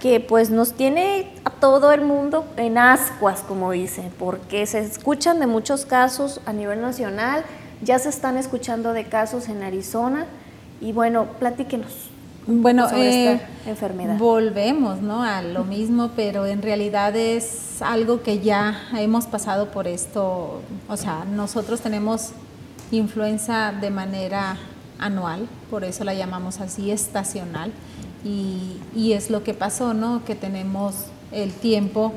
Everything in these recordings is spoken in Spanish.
que pues nos tiene a todo el mundo en ascuas, como dicen, porque se escuchan de muchos casos a nivel nacional, ya se están escuchando de casos en Arizona y bueno, platíquenos. Bueno, sobre esta eh, enfermedad. volvemos ¿no? a lo mismo, pero en realidad es algo que ya hemos pasado por esto. O sea, nosotros tenemos influenza de manera anual, por eso la llamamos así, estacional. Y, es lo que pasó, ¿no? Que tenemos el tiempo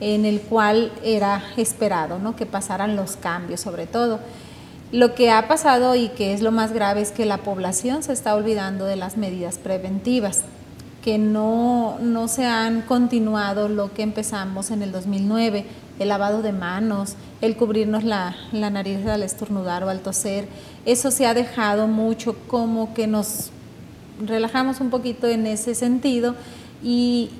en el cual era esperado, ¿no? Que pasaran los cambios, sobre todo. Lo que ha pasado y que es lo más grave es que la población se está olvidando de las medidas preventivas, que no, no se han continuado lo que empezamos en el 2009, el lavado de manos, el cubrirnos la, la nariz al estornudar o al toser. Eso se ha dejado mucho como que nos relajamos un poquito en ese sentido y,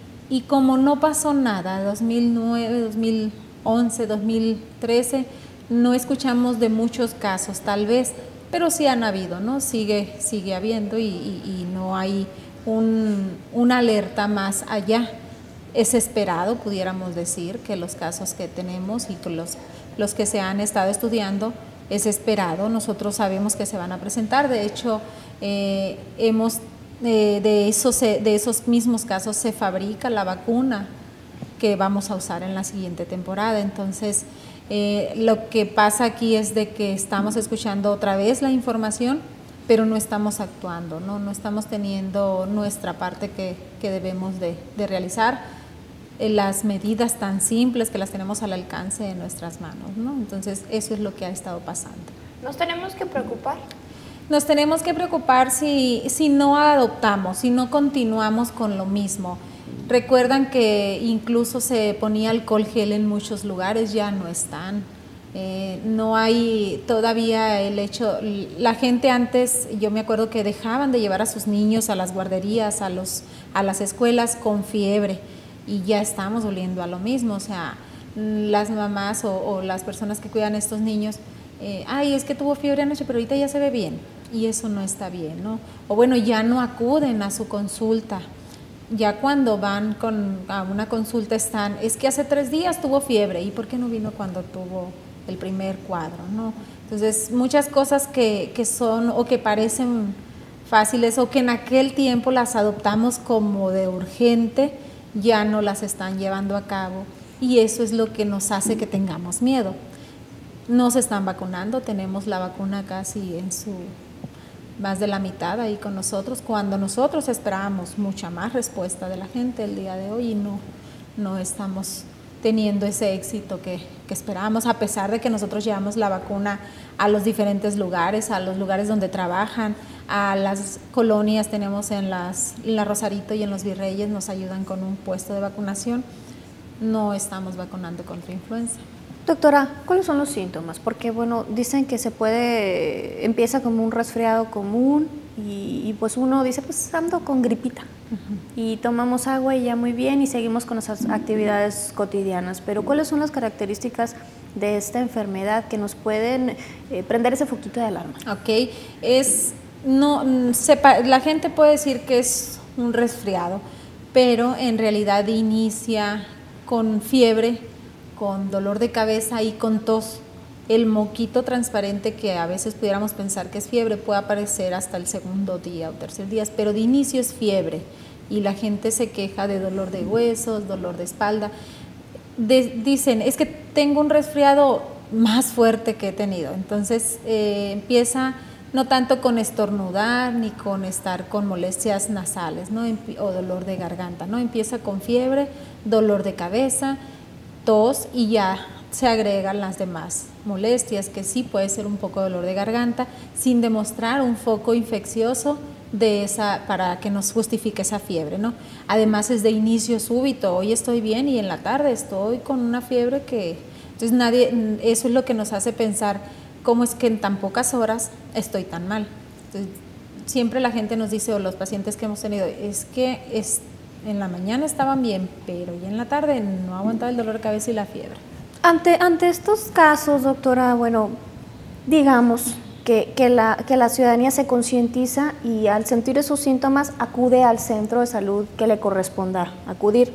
como no pasó nada, 2009, 2011, 2013, no escuchamos de muchos casos tal vez, pero sí han habido, ¿no? Sigue, sigue habiendo y, no hay un, una alerta más allá. Es esperado, pudiéramos decir, que los casos que tenemos y que los, los que se han estado estudiando, es esperado. Nosotros sabemos que se van a presentar. De hecho, eh, hemos eh, de, esos, de esos mismos casos se fabrica la vacuna que vamos a usar en la siguiente temporada. Entonces, eh, lo que pasa aquí es de que estamos escuchando otra vez la información, pero no estamos actuando, no, no estamos teniendo nuestra parte que, que debemos de, de realizar, las medidas tan simples que las tenemos al alcance de nuestras manos. ¿no? Entonces, eso es lo que ha estado pasando. ¿Nos tenemos que preocupar? Nos tenemos que preocupar si, si no adoptamos, si no continuamos con lo mismo. Recuerdan que incluso se ponía alcohol gel en muchos lugares, ya no están. Eh, no hay todavía el hecho, la gente antes, yo me acuerdo que dejaban de llevar a sus niños a las guarderías, a, los, a las escuelas con fiebre y ya estamos volviendo a lo mismo, o sea, las mamás o, las personas que cuidan estos niños, eh, ay, es que tuvo fiebre anoche, pero ahorita ya se ve bien y eso no está bien, ¿no? O bueno, ya no acuden a su consulta. Ya cuando van con, a una consulta están, es que hace tres días tuvo fiebre, ¿y por qué no vino cuando tuvo el primer cuadro, no? Entonces, muchas cosas que, que son o que parecen fáciles o que en aquel tiempo las adoptamos como de urgente, ya no las están llevando a cabo y eso es lo que nos hace que tengamos miedo. No se están vacunando, tenemos la vacuna casi en su más de la mitad ahí con nosotros, cuando nosotros esperábamos mucha más respuesta de la gente el día de hoy y no, no estamos teniendo ese éxito que, que esperábamos, a pesar de que nosotros llevamos la vacuna a los diferentes lugares, a los lugares donde trabajan, a las colonias tenemos en, las, en la Rosarito y en los Virreyes, nos ayudan con un puesto de vacunación, no estamos vacunando contra influenza. Doctora, ¿cuáles son los síntomas? Porque, bueno, dicen que se puede, empieza como un resfriado común y, pues uno dice, pues ando con gripita. Y tomamos agua y ya muy bien y seguimos con nuestras actividades cotidianas. Pero, ¿cuáles son las características de esta enfermedad que nos pueden eh, prender ese foquito de alarma? Ok, es, no, sepa, la gente puede decir que es un resfriado, pero en realidad inicia con fiebre, con dolor de cabeza y con tos. El moquito transparente que a veces pudiéramos pensar que es fiebre puede aparecer hasta el segundo día o tercer día, pero de inicio es fiebre y la gente se queja de dolor de huesos, dolor de espalda. dicen, es que tengo un resfriado más fuerte que he tenido. Entonces eh, empieza no tanto con estornudar ni con estar con molestias nasales ¿no? o dolor de garganta, ¿no? empieza con fiebre, dolor de cabeza, tos y ya se agregan las demás molestias, que sí puede ser un poco dolor de garganta, sin demostrar un foco infeccioso de esa, para que nos justifique esa fiebre, ¿no? Además es de inicio súbito, hoy estoy bien y en la tarde estoy con una fiebre que, entonces nadie, eso es lo que nos hace pensar cómo es que en tan pocas horas estoy tan mal. siempre la gente nos dice, o los pacientes que hemos tenido, es que es, en la mañana estaban bien, pero ya en la tarde no aguantaba el dolor de cabeza y la fiebre. Ante, ante estos casos, doctora, bueno, digamos, que, que, la, que la ciudadanía se concientiza y al sentir esos síntomas acude al centro de salud que le corresponda acudir.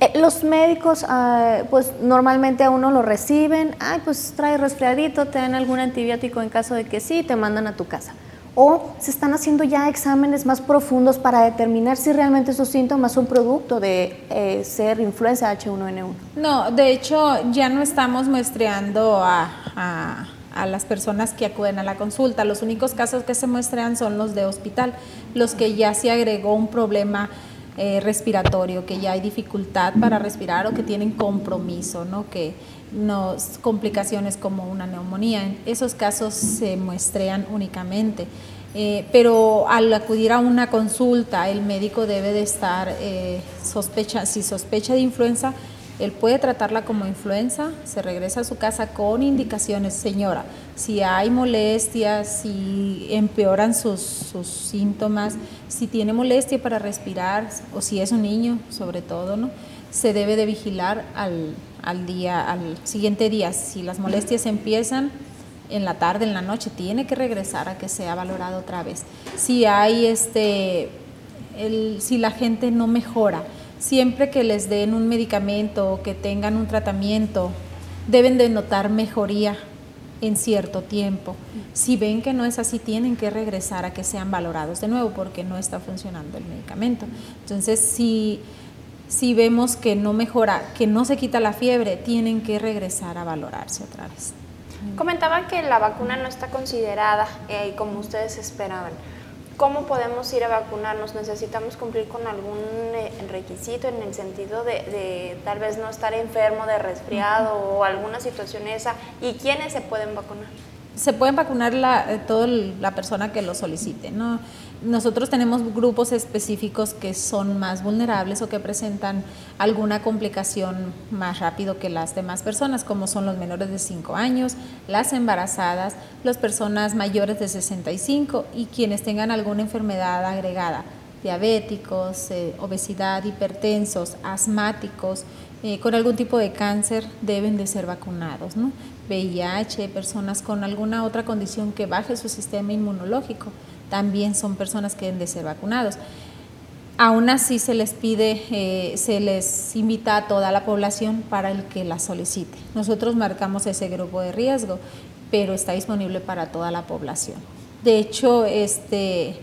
Eh, los médicos, ah, pues normalmente a uno lo reciben, ay, pues trae resfriadito, te dan algún antibiótico en caso de que sí, te mandan a tu casa. O se están haciendo ya exámenes más profundos para determinar si realmente esos síntomas son producto de eh, ser influenza H1N1. No, de hecho ya no estamos muestreando a, a las personas que acuden a la consulta. Los únicos casos que se muestran son los de hospital, los que ya se agregó un problema eh, respiratorio, que ya hay dificultad para respirar o que tienen compromiso, ¿no? que no, complicaciones como una neumonía. En esos casos se muestrean únicamente. Eh, pero al acudir a una consulta, el médico debe de estar, eh, sospecha, si sospecha de influenza, él puede tratarla como influenza, se regresa a su casa con indicaciones, señora, si hay molestias, si empeoran sus, síntomas, si tiene molestia para respirar o si es un niño sobre todo, ¿no? se debe de vigilar al, al día, al siguiente día. Si las molestias empiezan en la tarde, en la noche, tiene que regresar a que sea valorado otra vez. Si hay este, el, si la gente no mejora, siempre que les den un medicamento o que tengan un tratamiento, deben de notar mejoría en cierto tiempo. Si ven que no es así, tienen que regresar a que sean valorados de nuevo porque no está funcionando el medicamento. Entonces, si, si vemos que no mejora, que no se quita la fiebre, tienen que regresar a valorarse otra vez. Comentaban que la vacuna no está considerada eh, como ustedes esperaban. ¿Cómo podemos ir a vacunarnos? ¿Necesitamos cumplir con algún eh, requisito en el sentido de, tal vez no estar enfermo de resfriado o alguna situación esa? ¿Y quiénes se pueden vacunar? Se pueden vacunar la, eh, toda la persona que lo solicite. ¿no? Nosotros tenemos grupos específicos que son más vulnerables o que presentan alguna complicación más rápido que las demás personas, como son los menores de 5 años, las embarazadas, las personas mayores de 65 y quienes tengan alguna enfermedad agregada, diabéticos, eh, obesidad, hipertensos, asmáticos, eh, con algún tipo de cáncer deben de ser vacunados, ¿no? VIH, personas con alguna otra condición que baje su sistema inmunológico también son personas que deben de ser vacunados. Aún así se les pide, eh, se les invita a toda la población para el que la solicite. Nosotros marcamos ese grupo de riesgo, pero está disponible para toda la población. De hecho, este,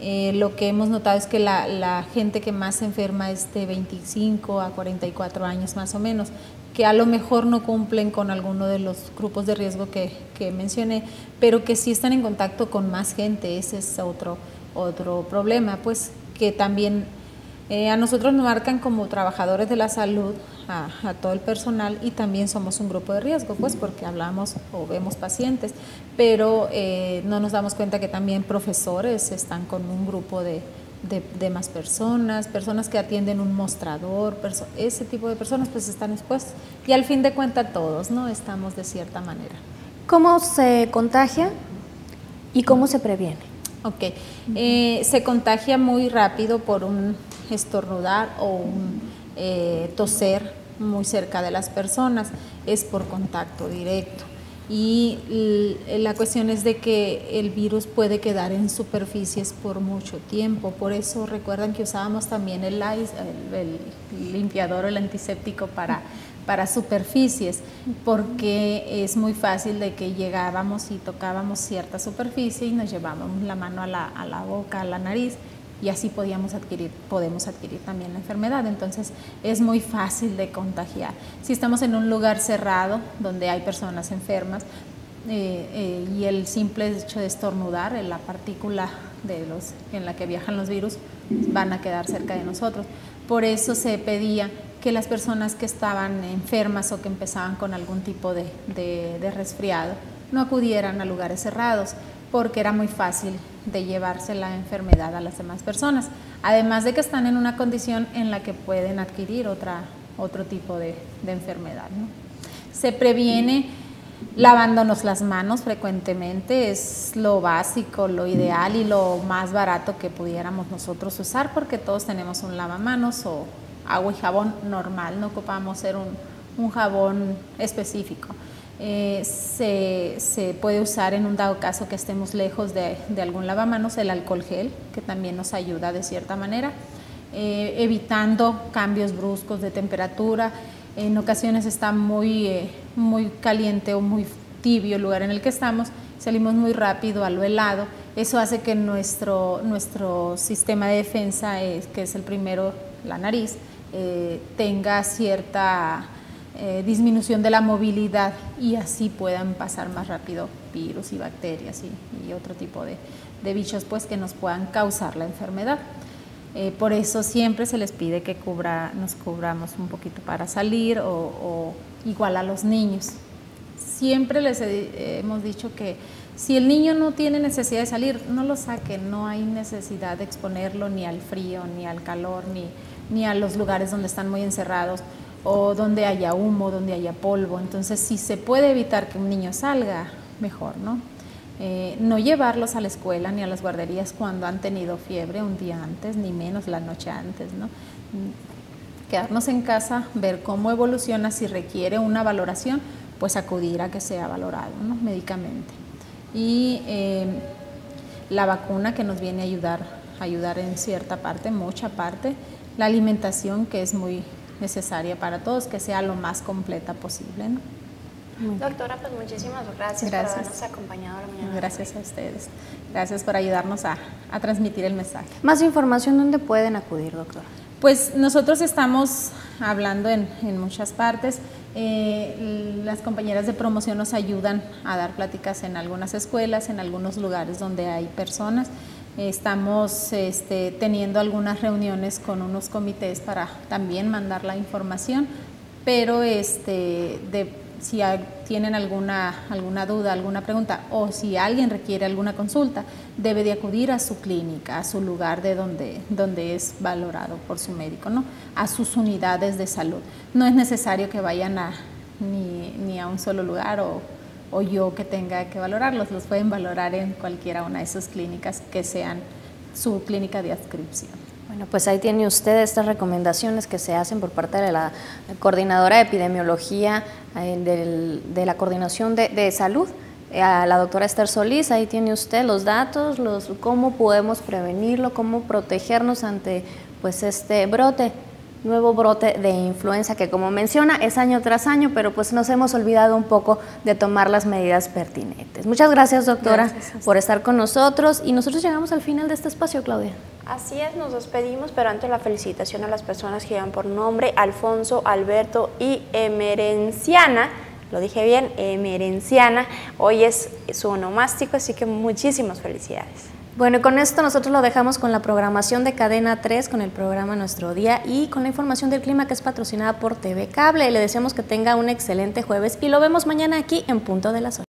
eh, lo que hemos notado es que la, gente que más se enferma es de 25 a 44 años más o menos, que a lo mejor no cumplen con alguno de los grupos de riesgo que, mencioné, pero que sí están en contacto con más gente, ese es otro, otro problema, pues que también eh, a nosotros nos marcan como trabajadores de la salud, a, todo el personal y también somos un grupo de riesgo, pues porque hablamos o vemos pacientes, pero eh, no nos damos cuenta que también profesores están con un grupo de, de, más personas, personas que atienden un mostrador, ese tipo de personas pues están expuestas. Y al fin de cuentas todos, ¿no? Estamos de cierta manera. ¿Cómo se contagia y cómo se previene? Ok, eh, se contagia muy rápido por un estornudar o un eh, toser muy cerca de las personas, es por contacto directo y la cuestión es de que el virus puede quedar en superficies por mucho tiempo. Por eso recuerdan que usábamos también el, el, limpiador o el antiséptico para, para superficies, porque es muy fácil de que llegábamos y tocábamos cierta superficie y nos llevábamos la mano a la, a la boca, a la nariz y así podíamos adquirir, podemos adquirir también la enfermedad. Entonces es muy fácil de contagiar. Si estamos en un lugar cerrado donde hay personas enfermas eh, eh, y el simple hecho de estornudar, la partícula de los, en la que viajan los virus, van a quedar cerca de nosotros. Por eso se pedía que las personas que estaban enfermas o que empezaban con algún tipo de, de resfriado no acudieran a lugares cerrados porque era muy fácil de llevarse la enfermedad a las demás personas. Además de que están en una condición en la que pueden adquirir otra, otro tipo de, enfermedad. Se previene lavándonos las manos frecuentemente, es lo básico, lo ideal y lo más barato que pudiéramos nosotros usar porque todos tenemos un lavamanos o agua y jabón normal, no ocupamos ser un, un jabón específico. Eh, se, puede usar en un dado caso que estemos lejos de, algún lavamanos el alcohol gel, que también nos ayuda de cierta manera, eh, evitando cambios bruscos de temperatura. En ocasiones está muy, eh, muy caliente o muy tibio el lugar en el que estamos, salimos muy rápido a lo helado. Eso hace que nuestro, nuestro sistema de defensa, que es el primero, la nariz, tenga cierta eh, disminución de la movilidad y así puedan pasar más rápido virus y bacterias y, otro tipo de, bichos pues que nos puedan causar la enfermedad. Eh, por eso siempre se les pide que cubra, nos cubramos un poquito para salir o, igual a los niños. Siempre les hemos dicho que si el niño no tiene necesidad de salir, no lo saquen, no hay necesidad de exponerlo ni al frío, ni al calor, ni, ni a los lugares donde están muy encerrados o donde haya humo, donde haya polvo. Entonces, si se puede evitar que un niño salga, mejor, ¿no? Eh, no llevarlos a la escuela ni a las guarderías cuando han tenido fiebre un día antes, ni menos la noche antes, ¿no? Quedarnos en casa, ver cómo evoluciona, si requiere una valoración, pues acudir a que sea valorado ¿no? médicamente. Y eh, la vacuna que nos viene a ayudar, ayudar en cierta parte, mucha parte, la alimentación que es muy necesaria para todos, que sea lo más completa posible. Doctora, pues muchísimas gracias, gracias, por habernos acompañado la mañana. Gracias a ustedes. Gracias por ayudarnos a, a, transmitir el mensaje. Más información, ¿dónde pueden acudir, doctora? Pues nosotros estamos hablando en, en muchas partes. Eh, las compañeras de promoción nos ayudan a dar pláticas en algunas escuelas, en algunos lugares donde hay personas. Estamos este, teniendo algunas reuniones con unos comités para también mandar la información, pero este, si tienen alguna, alguna duda, alguna pregunta o si alguien requiere alguna consulta, debe de acudir a su clínica, a su lugar de donde, donde es valorado por su médico, ¿no? a sus unidades de salud. No es necesario que vayan a, ni, ni a un solo lugar o o yo que tenga que valorarlos, los pueden valorar en cualquiera una de esas clínicas que sean su clínica de adscripción. Bueno, pues ahí tiene usted estas recomendaciones que se hacen por parte de la coordinadora de epidemiología eh, de la coordinación de, salud, eh, a la doctora Esther Solís, ahí tiene usted los datos, los, cómo podemos prevenirlo, cómo protegernos ante pues este brote nuevo brote de influenza que como menciona es año tras año, pero pues nos hemos olvidado un poco de tomar las medidas pertinentes. Muchas gracias doctora por estar con nosotros y nosotros llegamos al final de este espacio, Claudia. Así es, nos despedimos, pero antes la felicitación a las personas que llevan por nombre Alfonso, Alberto y Emerenciana. Lo dije bien, Emerenciana. Hoy es su onomástico, así que muchísimas felicidades. Bueno, con esto nosotros lo dejamos con la programación de Cadena 3, con el programa Nuestro Día y con la información del clima que es patrocinada por TV Cable. Le deseamos que tenga un excelente jueves y lo vemos mañana aquí en Punto de las 8.